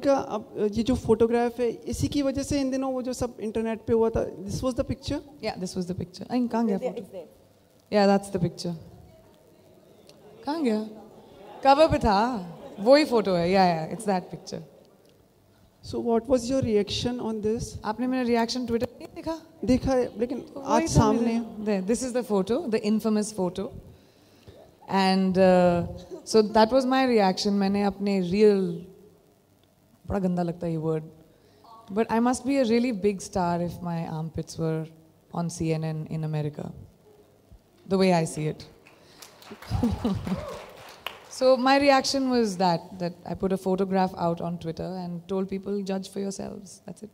इनका अब ये जो फोटोग्राफ है इसी की वजह से इन दिनों वो जो सब इंटरनेट पे हुआ था दिस वाज द पिक्चर या दिस वाज द पिक्चर आई कहाँ गया फ़ोटो या दैट्स द पिक्चर कहाँ गया? कवर पे था? वो फ़ोटो है. या या it's that picture so what was your reaction on this आपने मेरा रिएक्शन ट्विटर पे देखा? देखा लेकिन आज सामने। This is the photo the infamous photo and so that was my reaction मैंने अपने रियल बड़ा गंदा लगता है ये word. But I must be a really big star if my armpits were on CNN in America. The way I see it. so my reaction was that that I put a photograph out on Twitter and told people judge for yourselves. That's it.